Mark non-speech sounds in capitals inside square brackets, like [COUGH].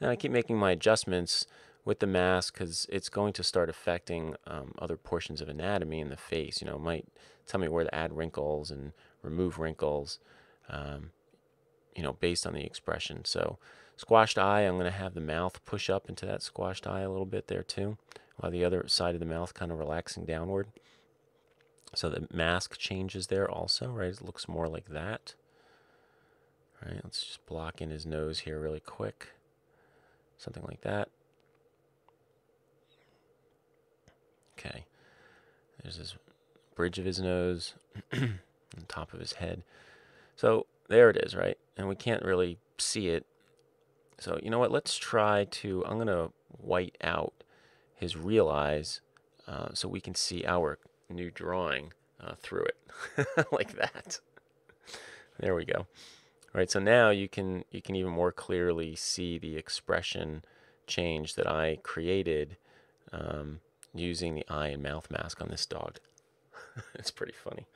And I keep making my adjustments with the mask because it's going to start affecting um, other portions of anatomy in the face. You know, might tell me where to add wrinkles and remove wrinkles, um, you know, based on the expression. So, squashed eye, I'm going to have the mouth push up into that squashed eye a little bit there too, while the other side of the mouth kind of relaxing downward. So the mask changes there also, right? It looks more like that. All right, let's just block in his nose here really quick. Something like that. Okay. There's this bridge of his nose, [CLEARS THROAT] on top of his head. So there it is, right? And we can't really see it. So you know what? Let's try to. I'm gonna white out his real eyes uh, so we can see our new drawing uh, through it, [LAUGHS] like that. There we go. Right. So now you can you can even more clearly see the expression change that I created. Um, using the eye and mouth mask on this dog. [LAUGHS] it's pretty funny.